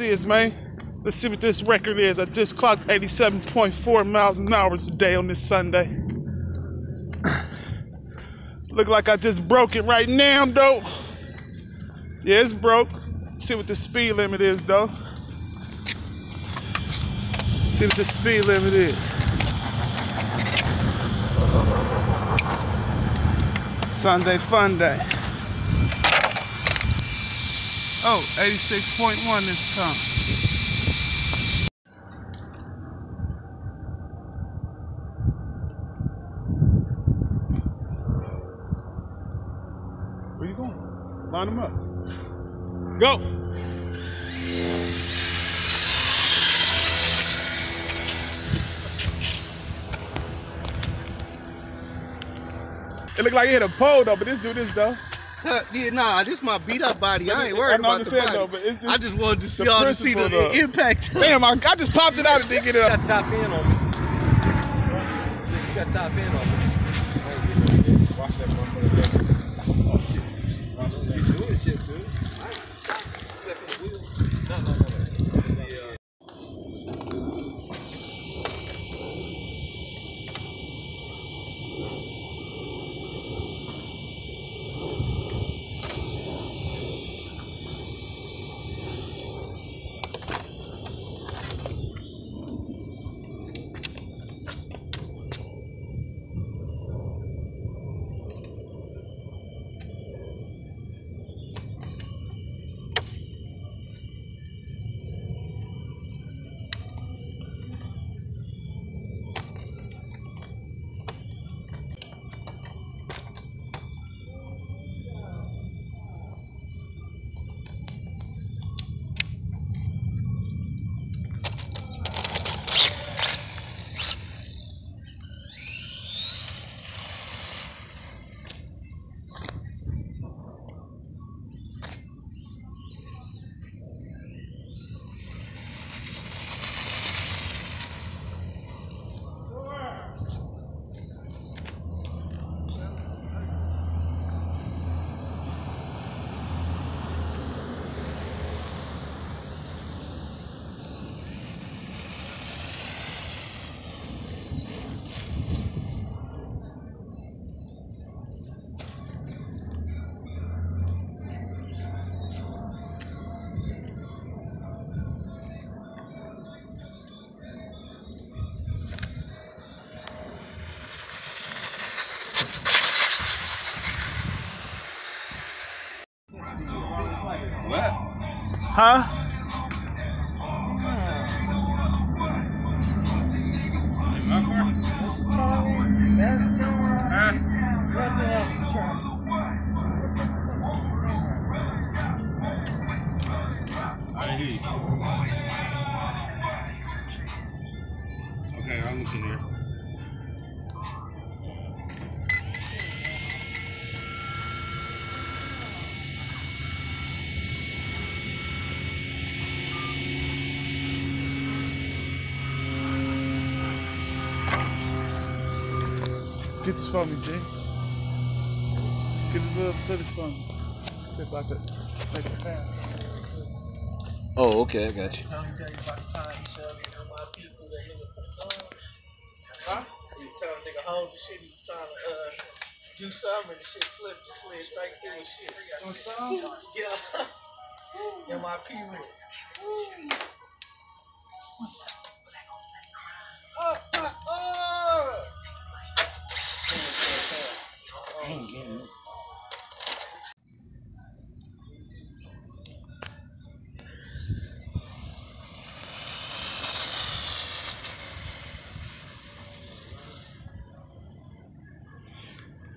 is, man. Let's see what this record is. I just clocked 87.4 miles an hour today on this Sunday. Look like I just broke it right now, though. Yeah, it's broke. See what the speed limit is, though. See what the speed limit is. Sunday fun day. Oh, 86.1 this time. Where you going? Line them up. Go! It looked like he hit a pole though, but this dude is though. yeah, nah, this my beat up body. I ain't worried I about the body. though, but it's just I just wanted to see the all to see the principle, though. impact. Damn, I, I just popped it out and didn't get it You up. got top in on me. You got top in on me. Watch that motherfucker. Oh shit. You doing shit too. Huh? I didn't hear you. Get this for me, G. Get the little footage for me. See if I could make it fast. Oh, okay, I got you. Tell me tell the time you showed me my people that nigga for the gun. Huh? You tell a nigga hold the shit, he was trying to uh do something and the shit slipped and slid straight through his shit. Yeah. Yeah, my P was. Oh,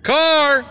Car!